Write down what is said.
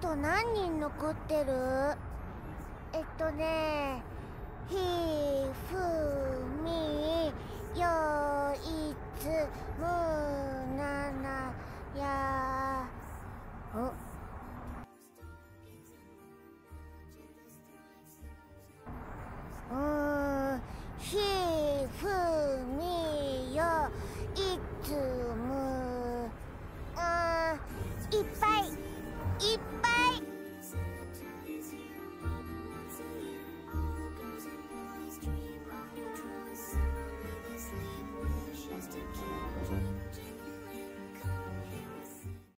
と何人残ってる？えっとねひふみよいつむななや。お？うん。ひふ